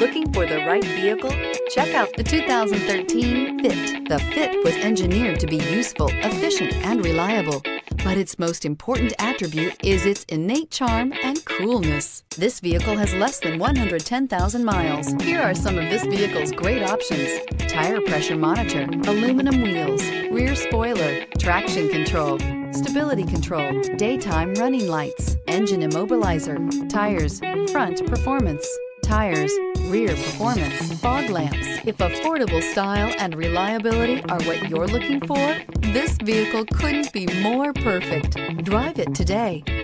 Looking for the right vehicle? Check out the 2013 Fit. The Fit was engineered to be useful, efficient, and reliable. But its most important attribute is its innate charm and coolness. This vehicle has less than 110,000 miles. Here are some of this vehicle's great options. Tire pressure monitor, aluminum wheels, rear spoiler, traction control, stability control, daytime running lights, engine immobilizer, tires, front performance, tires, rear performance, fog lamps. If affordable style and reliability are what you're looking for, this vehicle couldn't be more perfect. Drive it today.